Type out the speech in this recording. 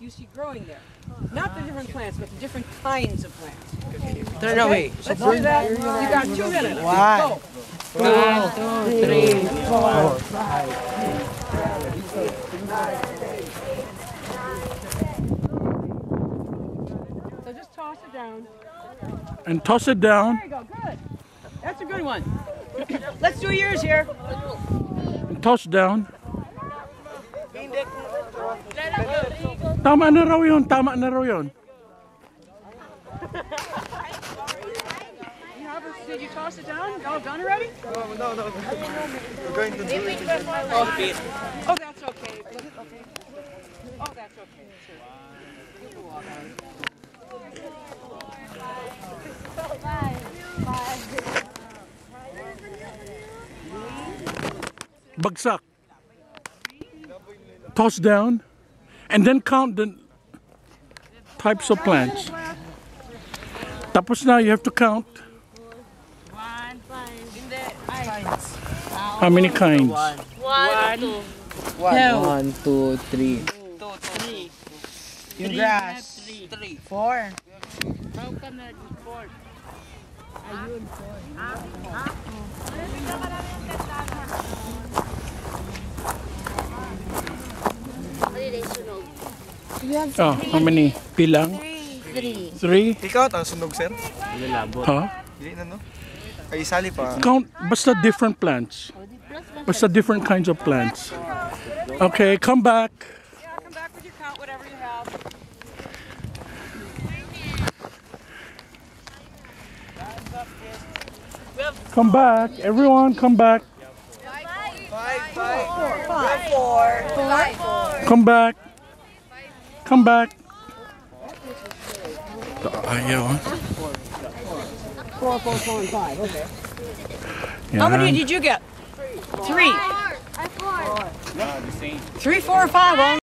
you see growing there. Not the different plants, but the different kinds of plants. Turn away. Let's do that. You got two minutes. One. Go. Two, three, four. So just toss it down. And toss it down. There you go. Good. That's a good one. Let's do yours here. And toss down. Tama na raw yun. Tama na raw yun. You have a, did you toss it down? Y'all done already? No, no, no. We're going to do it. Oh, that's okay. Okay. Oh, that's okay. Sure. You can walk. Bagsak. Toss down. And then count the types of plants. Tapos na, you have to count. How many kinds? One, One, two, three. Two, three. Yung grass. Three. Four. Oh, how many? Pilang? Three. Three? Ikaw, ang sunog, sir. Huh? Hindi na, no? Ay, isali pa. Count, basta different plants. Basta different kinds of plants. Okay, come back. Yeah, come back with your count, whatever you have. Come back. Everyone, come back. Five, five. Come back. Come back. Ayaw. ah. Four, four, four, and five. Okay. How many did you get? Three. I four. Three, four, or five. All